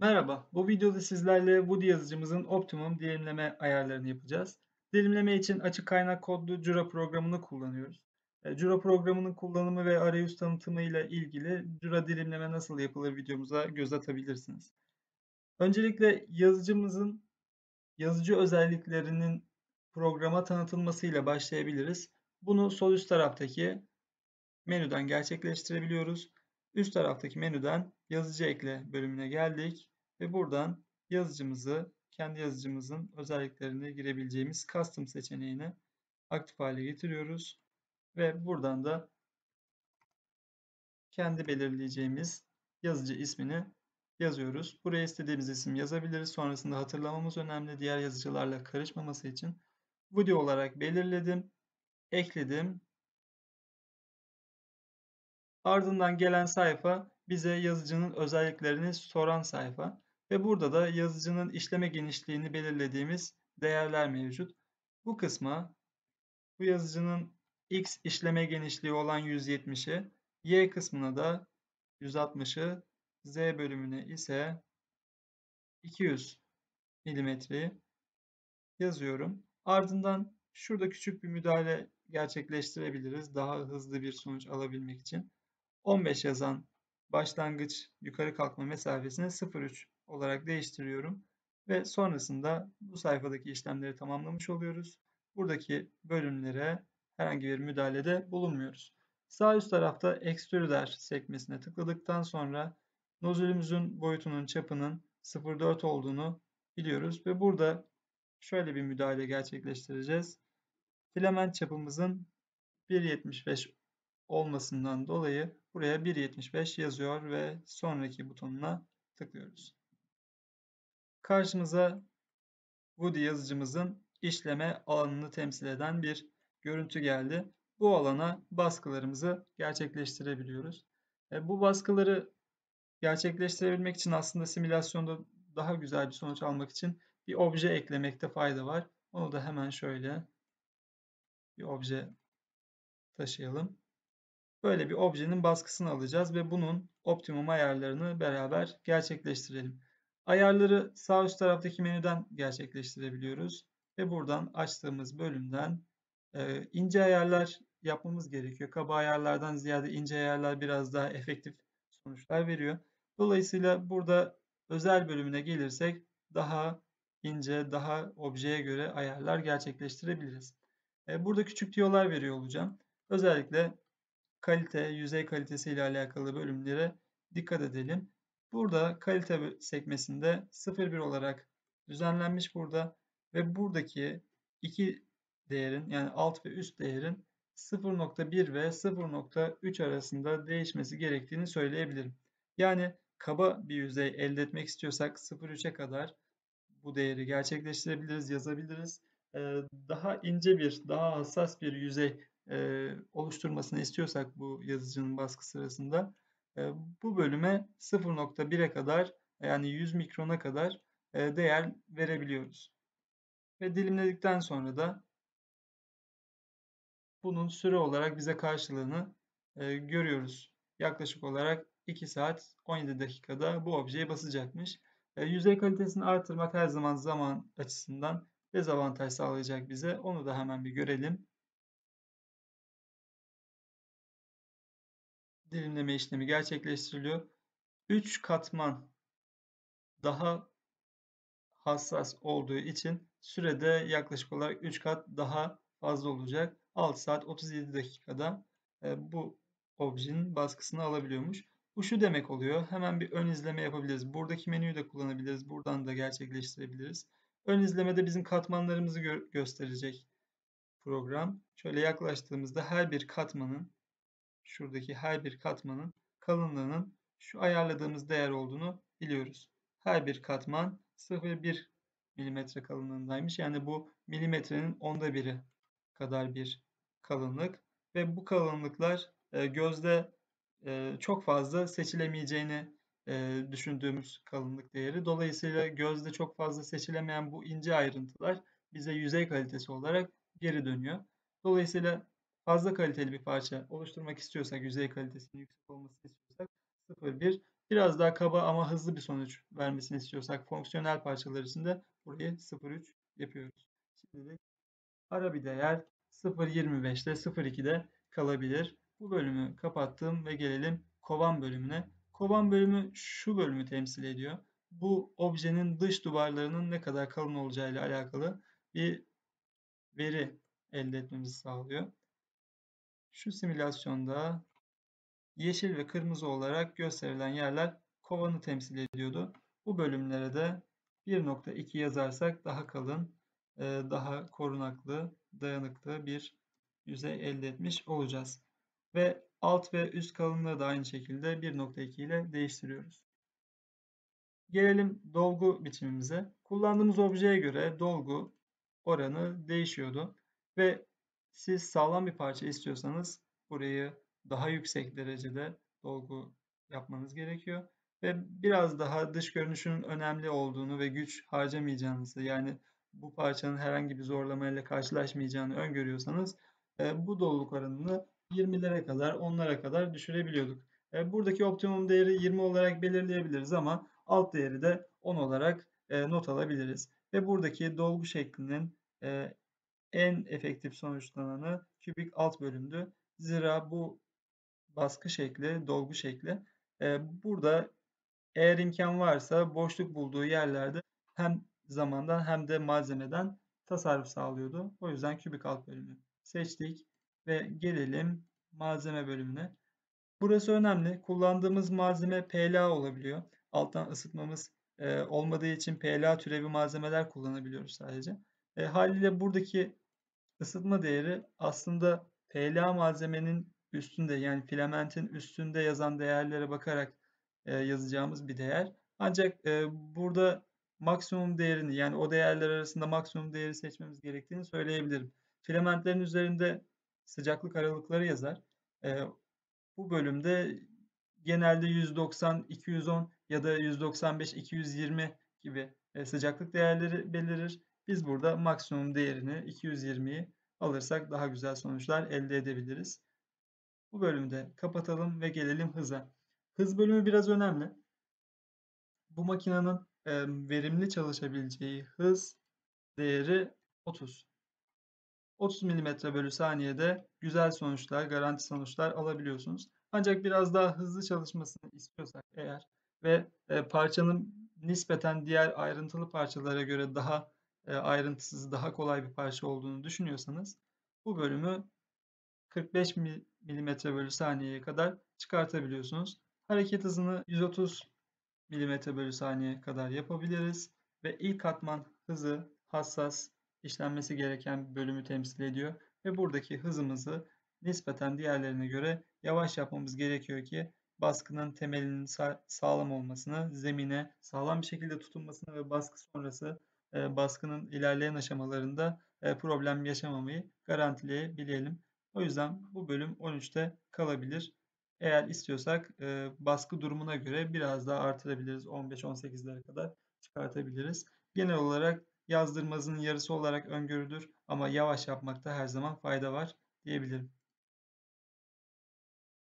Merhaba, bu videoda sizlerle Woody yazıcımızın optimum dilimleme ayarlarını yapacağız. Dilimleme için açık kaynak kodlu Jura programını kullanıyoruz. E, Jura programının kullanımı ve arayüz tanıtımı ile ilgili Jura dilimleme nasıl yapılır videomuza göz atabilirsiniz. Öncelikle yazıcımızın yazıcı özelliklerinin programa tanıtılmasıyla başlayabiliriz. Bunu sol üst taraftaki menüden gerçekleştirebiliyoruz. Üst taraftaki menüden yazıcı ekle bölümüne geldik ve buradan yazıcımızı kendi yazıcımızın özelliklerini girebileceğimiz custom seçeneğini aktif hale getiriyoruz ve buradan da kendi belirleyeceğimiz yazıcı ismini yazıyoruz. Buraya istediğimiz isim yazabiliriz. Sonrasında hatırlamamız önemli. Diğer yazıcılarla karışmaması için video olarak belirledim, ekledim Ardından gelen sayfa bize yazıcının özelliklerini soran sayfa ve burada da yazıcının işleme genişliğini belirlediğimiz değerler mevcut. Bu kısma bu yazıcının X işleme genişliği olan 170'i, Y kısmına da 160'ı, Z bölümüne ise 200 milimetreyi yazıyorum. Ardından şurada küçük bir müdahale gerçekleştirebiliriz daha hızlı bir sonuç alabilmek için. 15 yazan başlangıç yukarı kalkma mesafesini 0.3 olarak değiştiriyorum. Ve sonrasında bu sayfadaki işlemleri tamamlamış oluyoruz. Buradaki bölümlere herhangi bir müdahalede bulunmuyoruz. Sağ üst tarafta Extruder sekmesine tıkladıktan sonra nozülümüzün boyutunun çapının 0.4 olduğunu biliyoruz ve burada şöyle bir müdahale gerçekleştireceğiz. Filament çapımızın 1.75 olmasından dolayı buraya 1.75 yazıyor ve sonraki butonuna tıklıyoruz. Karşımıza Woody yazıcımızın işleme alanını temsil eden bir görüntü geldi. Bu alana baskılarımızı gerçekleştirebiliyoruz. E, bu baskıları gerçekleştirebilmek için aslında simülasyonda daha güzel bir sonuç almak için bir obje eklemekte fayda var. Onu da hemen şöyle bir obje taşıyalım. Böyle bir objenin baskısını alacağız ve bunun optimum ayarlarını beraber gerçekleştirelim. Ayarları sağ üst taraftaki menüden gerçekleştirebiliyoruz ve buradan açtığımız bölümden e, ince ayarlar yapmamız gerekiyor. Kaba ayarlardan ziyade ince ayarlar biraz daha efektif sonuçlar veriyor. Dolayısıyla burada özel bölümüne gelirsek daha ince, daha objeye göre ayarlar gerçekleştirebiliriz. E, burada küçük tiyolar veriyor olacağım. Özellikle kalite, yüzey kalitesi ile alakalı bölümlere dikkat edelim. Burada kalite sekmesinde 0.1 olarak düzenlenmiş burada ve buradaki iki değerin yani alt ve üst değerin 0.1 ve 0.3 arasında değişmesi gerektiğini söyleyebilirim. Yani kaba bir yüzey elde etmek istiyorsak 0.3'e kadar bu değeri gerçekleştirebiliriz, yazabiliriz. Daha ince bir, daha hassas bir yüzey e, oluşturmasını istiyorsak bu yazıcının baskı sırasında e, bu bölüme 0.1'e kadar yani 100 mikrona kadar e, değer verebiliyoruz. Ve dilimledikten sonra da bunun süre olarak bize karşılığını e, görüyoruz. Yaklaşık olarak 2 saat 17 dakikada bu objeye basacakmış. E, yüzey kalitesini artırmak her zaman zaman açısından dezavantaj sağlayacak bize. Onu da hemen bir görelim. Dilimleme işlemi gerçekleştiriliyor. 3 katman daha hassas olduğu için sürede yaklaşık olarak 3 kat daha fazla olacak. 6 saat 37 dakikada e, bu objenin baskısını alabiliyormuş. Bu şu demek oluyor. Hemen bir ön izleme yapabiliriz. Buradaki menüyü de kullanabiliriz. Buradan da gerçekleştirebiliriz. Ön izlemede bizim katmanlarımızı gö gösterecek program. Şöyle yaklaştığımızda her bir katmanın şuradaki her bir katmanın kalınlığının şu ayarladığımız değer olduğunu biliyoruz. Her bir katman 0,1 milimetre kalınlığındaymış. Yani bu milimetrenin onda biri kadar bir kalınlık ve bu kalınlıklar e, gözde e, çok fazla seçilemeyeceğini e, düşündüğümüz kalınlık değeri. Dolayısıyla gözde çok fazla seçilemeyen bu ince ayrıntılar bize yüzey kalitesi olarak geri dönüyor. Dolayısıyla fazla kaliteli bir parça oluşturmak istiyorsak, yüzey kalitesinin yüksek olmasını istiyorsak 0.1 Biraz daha kaba ama hızlı bir sonuç vermesini istiyorsak fonksiyonel parçalar için de burayı 0,3 yapıyoruz. Şimdi ara bir değer 0.25'te 0.2'de kalabilir. Bu bölümü kapattım ve gelelim kovan bölümüne. Kovan bölümü şu bölümü temsil ediyor. Bu objenin dış duvarlarının ne kadar kalın olacağı ile alakalı bir veri elde etmemizi sağlıyor. Şu simülasyonda yeşil ve kırmızı olarak gösterilen yerler kovanı temsil ediyordu. Bu bölümlere de 1.2 yazarsak daha kalın, e, daha korunaklı, dayanıklı bir yüzey elde etmiş olacağız. Ve alt ve üst kalınlığı da aynı şekilde 1.2 ile değiştiriyoruz. Gelelim dolgu biçimimize. Kullandığımız objeye göre dolgu oranı değişiyordu. Ve siz sağlam bir parça istiyorsanız burayı daha yüksek derecede dolgu yapmanız gerekiyor. Ve biraz daha dış görünüşünün önemli olduğunu ve güç harcamayacağınızı yani bu parçanın herhangi bir zorlamayla karşılaşmayacağını öngörüyorsanız e, bu doluluk oranını 20'lere kadar 10'lara kadar düşürebiliyorduk. E, buradaki optimum değeri 20 olarak belirleyebiliriz ama alt değeri de 10 olarak e, not alabiliriz. Ve buradaki dolgu şeklinin en efektif sonuçlananı kübik alt bölümdü. Zira bu baskı şekli, dolgu şekli burada eğer imkan varsa boşluk bulduğu yerlerde hem zamandan hem de malzemeden tasarruf sağlıyordu. O yüzden kübik alt bölümü seçtik ve gelelim malzeme bölümüne. Burası önemli. Kullandığımız malzeme PLA olabiliyor. Alttan ısıtmamız e, olmadığı için PLA türevi malzemeler kullanabiliyoruz sadece. E, haliyle buradaki ısıtma değeri aslında PLA malzemenin üstünde yani filamentin üstünde yazan değerlere bakarak e, yazacağımız bir değer. Ancak e, burada maksimum değerini yani o değerler arasında maksimum değeri seçmemiz gerektiğini söyleyebilirim. Filamentlerin üzerinde sıcaklık aralıkları yazar. E, bu bölümde genelde 190, 210 ya da 195, 220 gibi e, sıcaklık değerleri belirir. Biz burada maksimum değerini 220'yi alırsak daha güzel sonuçlar elde edebiliriz. Bu bölümü de kapatalım ve gelelim hıza. Hız bölümü biraz önemli. Bu makinenin e, verimli çalışabileceği hız değeri 30. 30 mm bölü saniyede güzel sonuçlar, garanti sonuçlar alabiliyorsunuz. Ancak biraz daha hızlı çalışmasını istiyorsak eğer ve e, parçanın nispeten diğer ayrıntılı parçalara göre daha ayrıntısız, daha kolay bir parça olduğunu düşünüyorsanız bu bölümü 45 mm bölü saniyeye kadar çıkartabiliyorsunuz. Hareket hızını 130 mm bölü saniye kadar yapabiliriz ve ilk katman hızı hassas işlenmesi gereken bölümü temsil ediyor ve buradaki hızımızı nispeten diğerlerine göre yavaş yapmamız gerekiyor ki baskının temelinin sağlam olmasını, zemine sağlam bir şekilde tutunmasını ve baskı sonrası e, baskının ilerleyen aşamalarında e, problem yaşamamayı garantileyebilelim. O yüzden bu bölüm 13'te kalabilir. Eğer istiyorsak e, baskı durumuna göre biraz daha artırabiliriz. 15-18'lere kadar çıkartabiliriz. Genel olarak yazdırma hızının yarısı olarak öngörüdür ama yavaş yapmakta her zaman fayda var diyebilirim.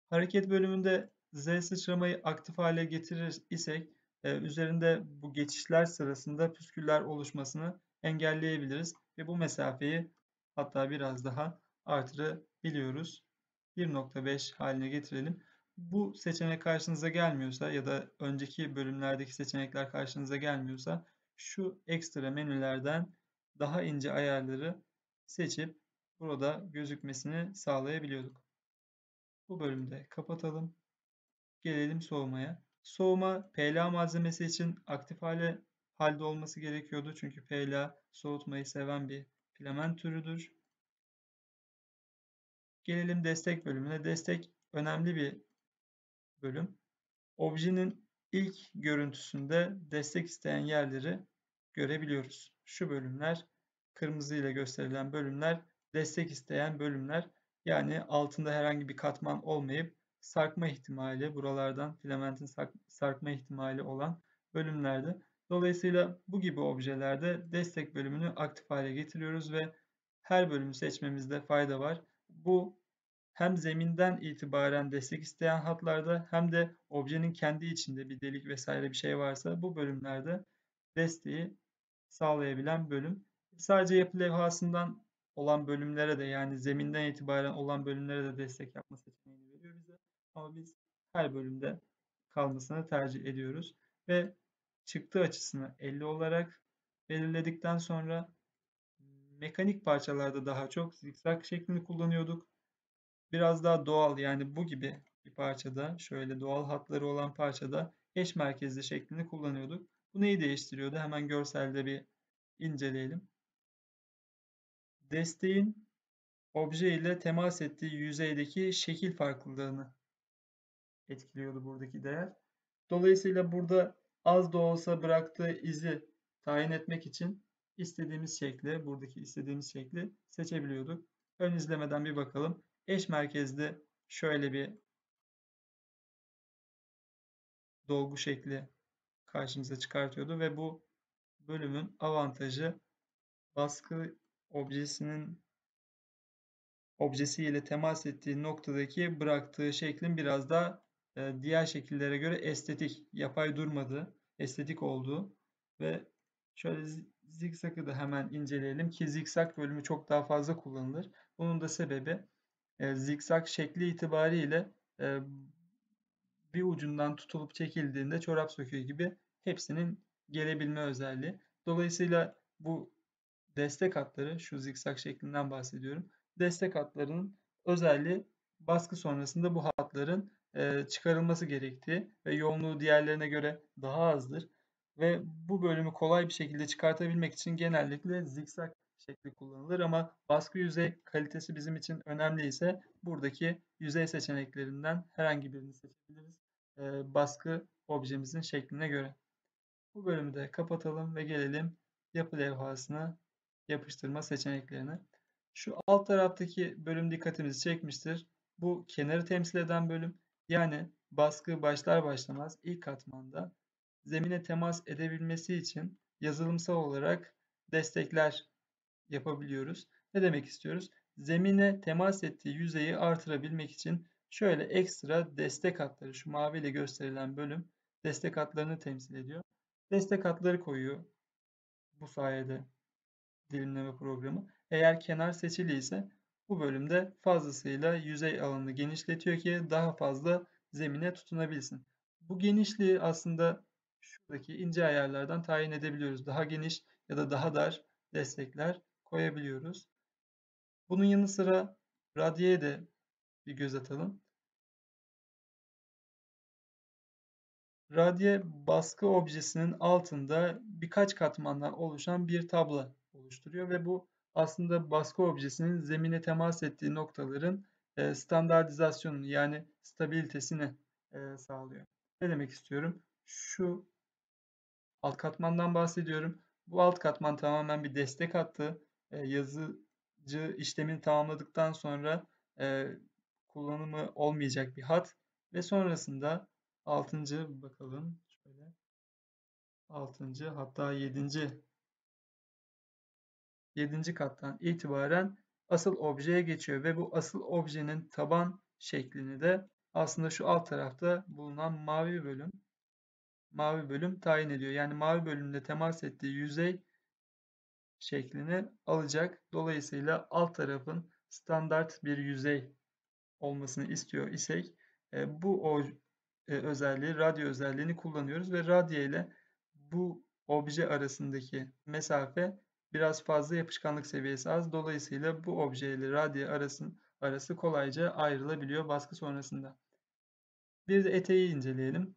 Hareket bölümünde Z sıçramayı aktif hale getirir isek e, üzerinde bu geçişler sırasında püsküller oluşmasını engelleyebiliriz ve bu mesafeyi hatta biraz daha artırabiliyoruz. 1.5 haline getirelim. Bu seçenek karşınıza gelmiyorsa ya da önceki bölümlerdeki seçenekler karşınıza gelmiyorsa şu ekstra menülerden daha ince ayarları seçip burada gözükmesini sağlayabiliyorduk. Bu bölümde kapatalım. Gelelim soğumaya. Soğuma PLA malzemesi için aktif hale halde olması gerekiyordu. Çünkü PLA soğutmayı seven bir filament türüdür. Gelelim destek bölümüne. Destek önemli bir bölüm. Objenin ilk görüntüsünde destek isteyen yerleri görebiliyoruz. Şu bölümler kırmızı ile gösterilen bölümler destek isteyen bölümler. Yani altında herhangi bir katman olmayıp sarkma ihtimali buralardan filamentin sarkma ihtimali olan bölümlerde. Dolayısıyla bu gibi objelerde destek bölümünü aktif hale getiriyoruz ve her bölümü seçmemizde fayda var. Bu hem zeminden itibaren destek isteyen hatlarda hem de objenin kendi içinde bir delik vesaire bir şey varsa bu bölümlerde desteği sağlayabilen bölüm. Sadece yapı levhasından olan bölümlere de yani zeminden itibaren olan bölümlere de destek yapma bize. Ama biz her bölümde kalmasını tercih ediyoruz. Ve çıktı açısını 50 olarak belirledikten sonra mekanik parçalarda daha çok zikzak şeklini kullanıyorduk. Biraz daha doğal yani bu gibi bir parçada şöyle doğal hatları olan parçada eş merkezli şeklini kullanıyorduk. Bu neyi değiştiriyordu? Hemen görselde bir inceleyelim. Desteğin obje ile temas ettiği yüzeydeki şekil farklılığını etkiliyordu buradaki değer. Dolayısıyla burada az da olsa bıraktığı izi tayin etmek için istediğimiz şekli, buradaki istediğimiz şekli seçebiliyorduk. Ön izlemeden bir bakalım. Eş merkezli şöyle bir dolgu şekli karşımıza çıkartıyordu ve bu bölümün avantajı baskı objesinin objesiyle temas ettiği noktadaki bıraktığı şeklin biraz daha diğer şekillere göre estetik, yapay durmadığı, estetik olduğu ve şöyle zikzakı da hemen inceleyelim ki zikzak bölümü çok daha fazla kullanılır. Bunun da sebebi e, zikzak şekli itibariyle e, bir ucundan tutulup çekildiğinde çorap söküğü gibi hepsinin gelebilme özelliği. Dolayısıyla bu destek hatları, şu zikzak şeklinden bahsediyorum. Destek hatlarının özelliği baskı sonrasında bu hatların e, çıkarılması gerektiği ve yoğunluğu diğerlerine göre daha azdır. Ve bu bölümü kolay bir şekilde çıkartabilmek için genellikle zikzak şekli kullanılır ama baskı yüzey kalitesi bizim için önemli ise buradaki yüzey seçeneklerinden herhangi birini seçebiliriz. E, baskı objemizin şekline göre. Bu bölümü de kapatalım ve gelelim yapı levhasına yapıştırma seçeneklerine. Şu alt taraftaki bölüm dikkatimizi çekmiştir. Bu kenarı temsil eden bölüm. Yani baskı başlar başlamaz ilk katmanda zemine temas edebilmesi için yazılımsal olarak destekler yapabiliyoruz. Ne demek istiyoruz? Zemine temas ettiği yüzeyi artırabilmek için şöyle ekstra destek hatları, şu maviyle gösterilen bölüm destek hatlarını temsil ediyor. Destek hatları koyuyor bu sayede dilimleme programı. Eğer kenar seçili ise bu bölümde fazlasıyla yüzey alanını genişletiyor ki daha fazla zemine tutunabilsin. Bu genişliği aslında şuradaki ince ayarlardan tayin edebiliyoruz. Daha geniş ya da daha dar destekler koyabiliyoruz. Bunun yanı sıra radyeye de bir göz atalım. Radye baskı objesinin altında birkaç katmandan oluşan bir tablo oluşturuyor ve bu aslında baskı objesinin zemine temas ettiği noktaların e, standartizasyonunu yani stabilitesini e, sağlıyor. Ne demek istiyorum? Şu alt katmandan bahsediyorum. Bu alt katman tamamen bir destek hattı. E, yazıcı işlemini tamamladıktan sonra kullanımı olmayacak bir hat ve sonrasında 6. bakalım şöyle 6. hatta 7. 7. kattan itibaren asıl objeye geçiyor ve bu asıl objenin taban şeklini de aslında şu alt tarafta bulunan mavi bölüm mavi bölüm tayin ediyor. Yani mavi bölümde temas ettiği yüzey şeklini alacak. Dolayısıyla alt tarafın standart bir yüzey olmasını istiyor isek e, bu e, özelliği, radyo özelliğini kullanıyoruz ve radyo ile bu obje arasındaki mesafe biraz fazla yapışkanlık seviyesi az. Dolayısıyla bu obje ile radyo arasın, arası kolayca ayrılabiliyor baskı sonrasında. Bir de eteği inceleyelim.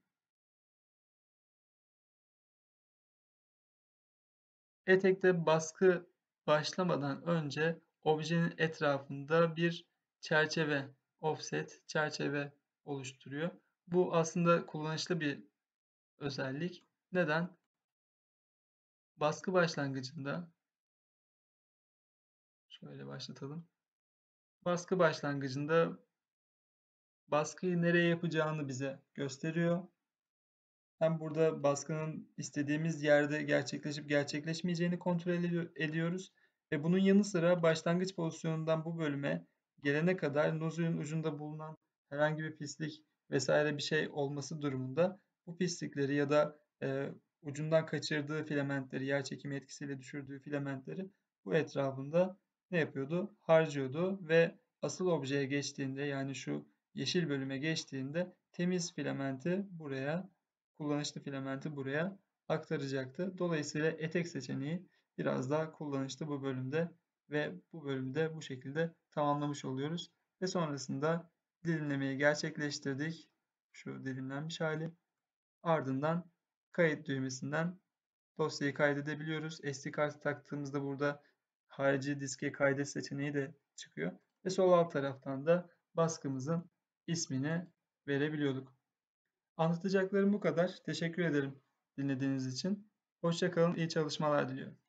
Etekte baskı başlamadan önce objenin etrafında bir çerçeve, offset çerçeve oluşturuyor. Bu aslında kullanışlı bir özellik. Neden? Baskı başlangıcında şöyle başlatalım. Baskı başlangıcında baskıyı nereye yapacağını bize gösteriyor. Hem burada baskının istediğimiz yerde gerçekleşip gerçekleşmeyeceğini kontrol ediyoruz. Ve bunun yanı sıra başlangıç pozisyonundan bu bölüme gelene kadar nozulün ucunda bulunan herhangi bir pislik vesaire bir şey olması durumunda bu pislikleri ya da e, ucundan kaçırdığı filamentleri, yer çekimi etkisiyle düşürdüğü filamentleri bu etrafında ne yapıyordu? Harcıyordu ve asıl objeye geçtiğinde yani şu yeşil bölüme geçtiğinde temiz filamenti buraya, kullanışlı filamenti buraya aktaracaktı. Dolayısıyla etek seçeneği biraz daha kullanışlı bu bölümde ve bu bölümde bu şekilde tamamlamış oluyoruz. Ve sonrasında dilimlemeyi gerçekleştirdik. Şu dilimlenmiş hali. Ardından kayıt düğmesinden dosyayı kaydedebiliyoruz. SD kartı taktığımızda burada harici diske kaydet seçeneği de çıkıyor. Ve sol alt taraftan da baskımızın ismini verebiliyorduk. Anlatacaklarım bu kadar. Teşekkür ederim dinlediğiniz için. Hoşçakalın, iyi çalışmalar diliyorum.